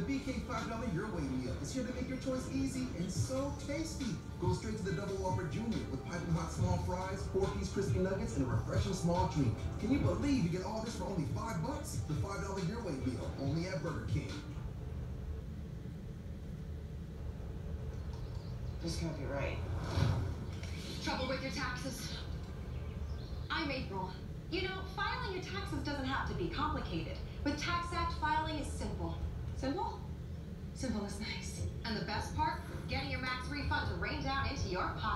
BK $5 Your Way meal is here to make your choice easy and so tasty. Go straight to the Double Whopper Junior with piping hot small fries, four-piece crispy nuggets, and a refreshing small drink. Can you believe you get all this for only five bucks? The $5 Your Way meal, only at Burger King. This can't be right. Trouble with your taxes? I'm April. You know, filing your taxes doesn't have to be complicated. With TaxAct, filing is simple. Simple? Is nice. And the best part? Getting your max refund to rain down into your pockets.